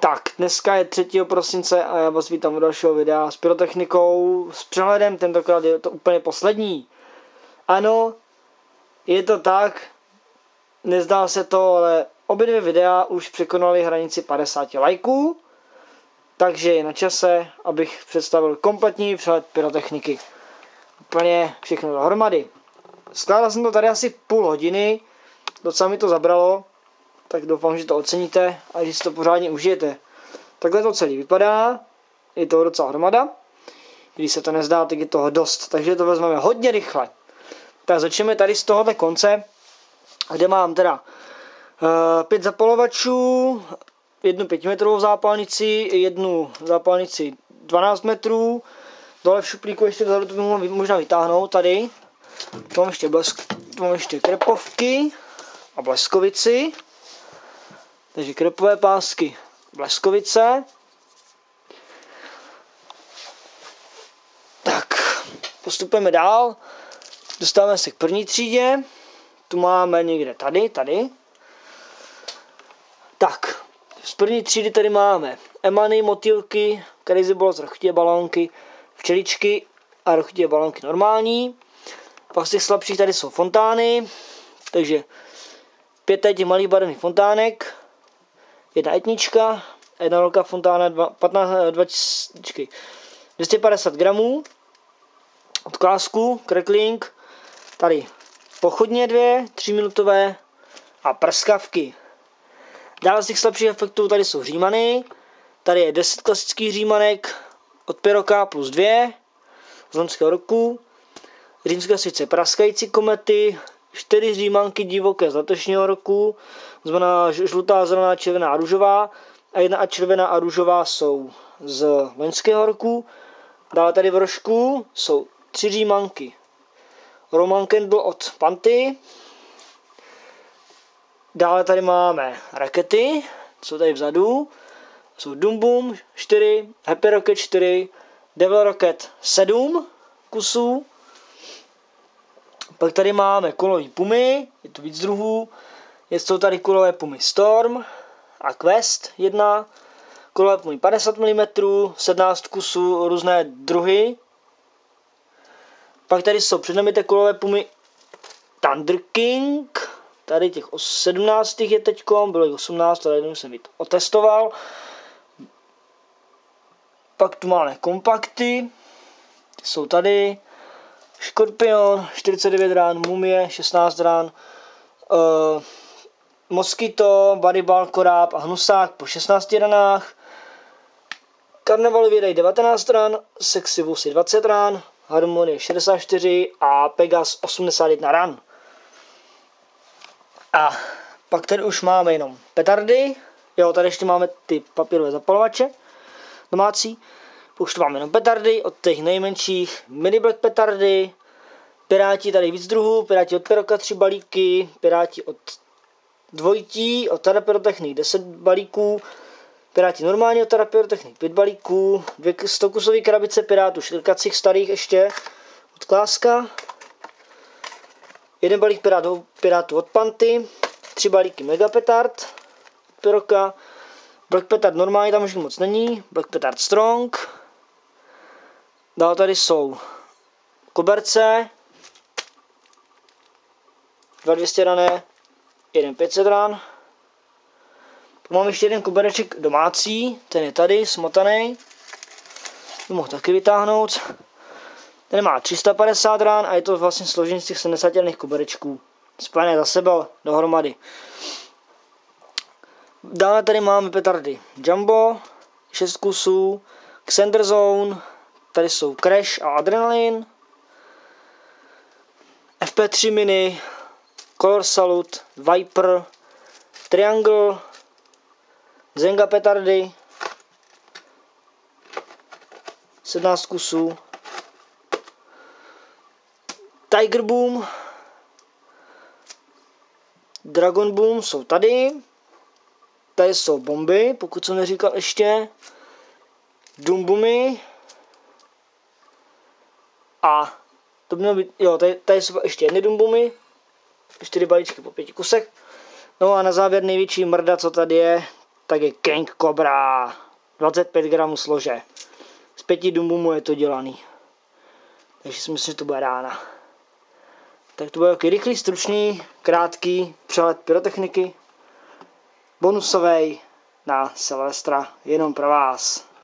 Tak, dneska je 3. prosince a já vás vítám u dalšího videa s pyrotechnikou, s přehledem, tentokrát je to úplně poslední. Ano, je to tak, nezdá se to, ale obě dvě videa už překonaly hranici 50 lajků, takže je na čase, abych představil kompletní přehled pyrotechniky. Úplně všechno dohromady. Skládal jsem to tady asi půl hodiny, docela mi to zabralo, tak doufám, že to oceníte a že si to pořádně užijete. Takhle to celý vypadá, je to docela hromada. Když se to nezdá, tak je toho dost, takže to vezmeme hodně rychle. Tak začneme tady z tohohle konce, kde mám teda uh, pět zapalovačů, jednu 5 metrovou zápalnici, jednu zápalnici 12 metrů, dole v šuplíku ještě vzadu to by možná vytáhnout tady. Tu mám ještě, blesk, tu mám ještě krepovky a bleskovici. Takže krepové pásky Bleskovice. Tak, postupujeme dál. Dostáváme se k první třídě. Tu máme někde tady, tady. Tak, z první třídy tady máme emany, motýlky, crazy balls, rochitě balónky, včeličky a rochitě balónky normální. Pak z těch slabších tady jsou fontány, takže pět těch malých barevných fontánek, jedna etnička, jedna velká fontána 15, 20, 250 gramů od klásku, crackling, tady pochodně dvě, 3 minutové a prskavky. Dále z těch slabších efektů tady jsou římany, tady je 10 klasických římanek od Piroka plus 2 z loňského roku, římské světce praskající komety, čtyři římanky divoké z letošního roku, znamená žlutá, zelená, červená a růžová a jedna a červená a růžová jsou z loňského roku. Dále tady v rožku jsou tři římanky. Roman Candle od Panty. Dále tady máme rakety, jsou tady vzadu. Jsou Doom Boom 4, Happy Rocket 4, Devil Rocket 7 kusů. Pak tady máme kolový pumy, je tu víc druhů. Jsou tady kolové pumy Storm a Quest 1. Kolové pumy 50 mm, 17 kusů, různé druhy. Pak tady jsou před námi ty kolové pumy Thunder King. Tady těch 17 je teď, bylo jich 18, ale jednou jsem to otestoval. Pak tu máme kompakty, jsou tady. Škorpion, 49 rán, Mumie, 16 rán, uh, Moskyto, Baribal, Koráb a Hnusák po 16 ranách, Karnevalový dej 19 ran, Sexy Vusy 20 ran, Harmonie 64 a Pegas 81 ran. A pak tady už máme jenom petardy, jo, tady ještě máme ty papírové zapalovače domácí, už tu máme jenom petardy od těch nejmenších, mini black petardy, piráti tady víc druhů, piráti od Peroka 3 balíky, piráti od dvojití, od Tada Pyrotechnik 10 balíků, piráti normálně od Tada Pyrotechnik 5 balíků, dvě 100 kusové krabice pirátů, šilkacích starých ještě od Kláska, jeden balík pirátů, pirátů od Panty, tři balíky Megapetard od Peroka, Black Petard normálně tam už moc není, Black Petard Strong, Dál tady jsou koberce, 2200 rané, jeden 500 ran. Mám ještě jeden kobereček domácí, ten je tady, smotaný. To mohl taky vytáhnout. Ten má 350 rán a je to vlastně složení z těch 70 raných koberečků. Spojené za sebe dohromady. Dále tady máme petardy Jumbo, 6 kusů, Xander Zone, Tady jsou Crash a Adrenaline. FP3 Mini, Color Salute, Viper, Triangle, Zenga petardy, 17 kusů, Tiger Boom, Dragon Boom jsou tady, tady jsou bomby, pokud jsem neříkal ještě, Doom Boomy, a to by mělo být, jo, tady, tady jsou ještě jedny dumbumy, čtyři balíčky po pěti kusech. No a na závěr největší mrda, co tady je, tak je King Cobra. 25 gramů slože. Z pěti mu je to dělaný. Takže si myslím, že to bude rána. Tak to bude rychlý, stručný, krátký přehled pyrotechniky. Bonusový na Silvestra jenom pro vás.